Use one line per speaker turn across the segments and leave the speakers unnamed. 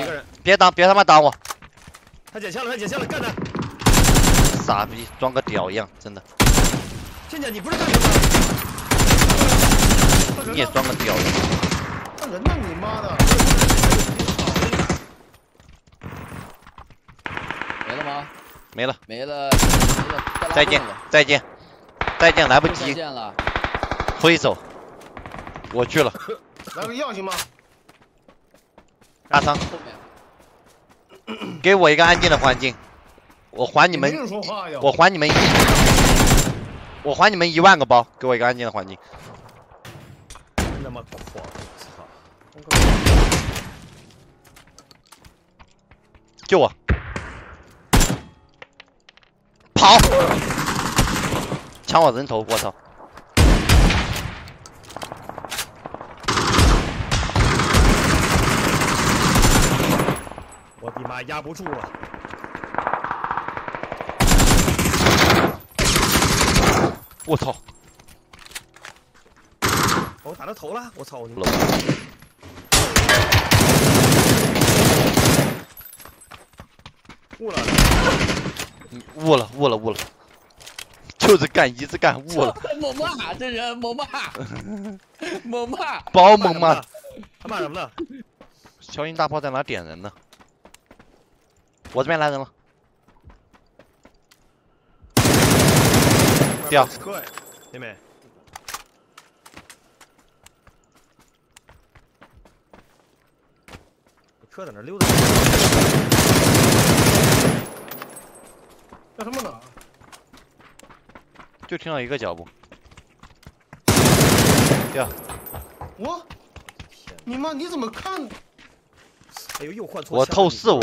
一个人，
别挡，别他妈挡我！
他捡枪了，他捡枪了，干他！
傻逼，装个屌一样，真的。
倩倩，你不是干什么？
你也装个屌一样。
他人呢？你妈的！
没了吗？
没了，
没了，没了。
再见，再见，再见，来不及。
再见了。
挥手，我去了。
来个药行吗？
大伤。给我一个安静的环境，我还你们，我还你们一，我还你们一万个包，给我一个安静的环境。
那么狂，操！
救我！跑！抢我人头！我操！
妈，压不住了！
我操！
我打到头了！我操！我误了！
误了！误了！误了！就是干，一直干，误了！
猛骂这人，猛骂，猛骂，
包猛骂！
他骂什么呢？
消音大炮在哪点人呢？我这边来人了，掉，
妹妹，车在那溜达，
干什么呢？
就听到一个脚步，掉，
我，你妈你怎么看？
哎呦，又换错
我透视我。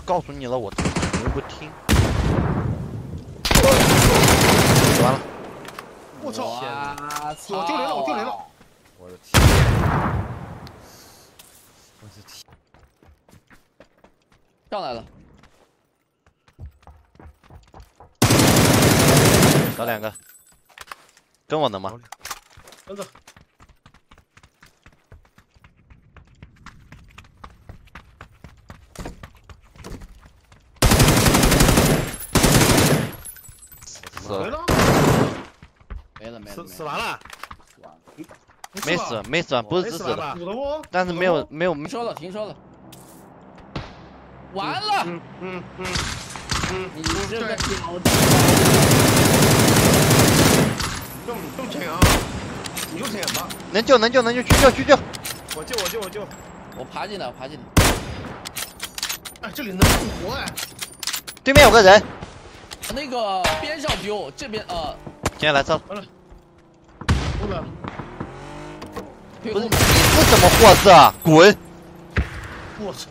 告诉你了，我你不听。完了，
我操！
我
丢雷了，我丢雷了！
我的天！我的天！
上来了，
找两个，跟我的吗？
跟着。
没
了，
没了，没了，
死死完了，
没死，没死，不是只死
的，
但是没有没有
停车了，停车了，完了，
嗯嗯嗯嗯，
你这个屌，
用用钱啊，你用钱吧，
能救能救能救，去救去救，
我救我救我救，
我爬进来，我爬进来，
哎，这里能复活哎，
对面有个人。
那个边上丢，这边呃，
接下来车，
完了，过来，
不是你是怎么货色？滚！
我操！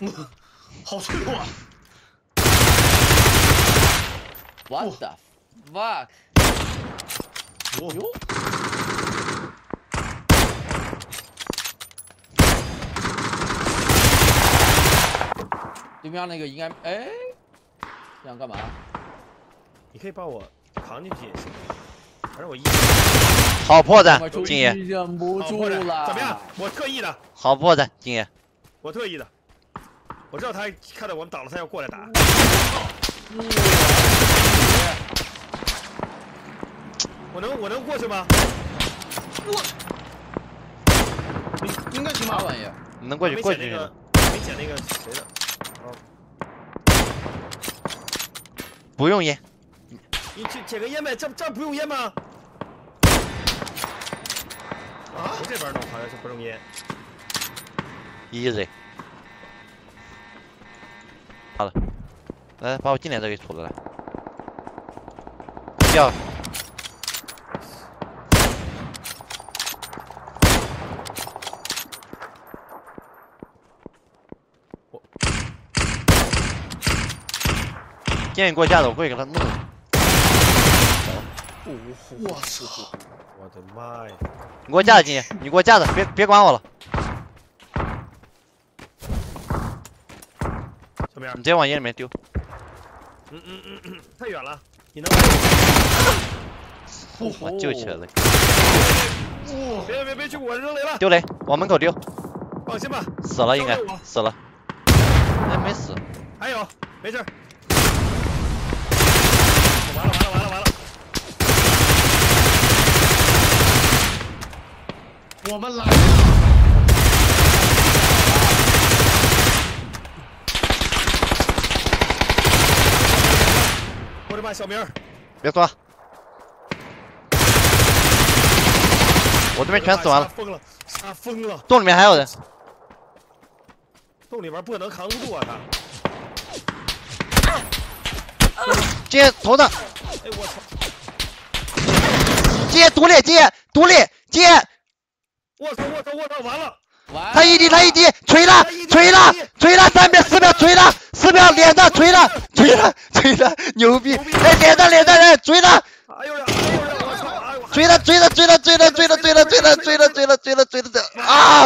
好脆弱啊
！What the fuck？
哟。
对面那个应该哎，想干嘛？
你可以把我扛进去也行，反正我一
好破绽，金爷
忍不住了，
怎么样？我特意的，
好破绽，金爷，
我特意的，我知道他看到我们倒了，他要过来打。我能我能过去吗？
我，你应该行吧？
啥玩意？
你能过去过去那个？
没捡那个谁的。
不用烟，
你去捡个烟呗，这这不用烟吗？啊，从这边弄好像是不用烟。
Easy，好了，来把我近点这给杵了来，掉。建议给我架子，我会给他弄。
我操！
我的妈呀！
你给我架子，金你给我架子，别别管我了。
小明，
你直接往烟里面丢。
嗯嗯嗯嗯，太远了，你能？
我救起来了。
别别别去，我扔雷了。
丢雷，往门口丢。
放心吧。
死了应该，死了。哎，没死。
还有，没事。完了完了完了完了。
我们来。
我的妈，小明，
别说。我这边全死完了。
疯了，杀疯了。
洞里面还有人。
洞里边不可能扛不住啊
他。接头上。
哎我操！
接独立接独立接。
我操我操我操完了！
他一滴他一滴锤了锤了锤了三秒四秒锤了四秒脸上锤了锤了锤了牛逼！哎脸上脸上人锤了！
哎呦呀哎呦呀我操！
追了追了追了追了追了追了追了追了追了追了追了追啊！